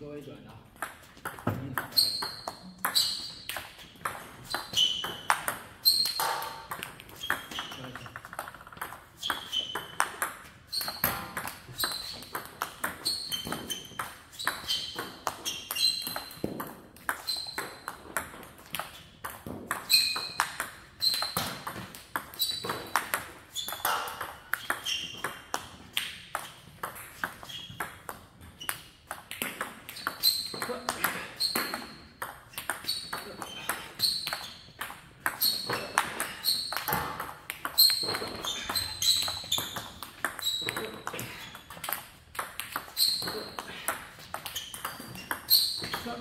各位转达 Yeah.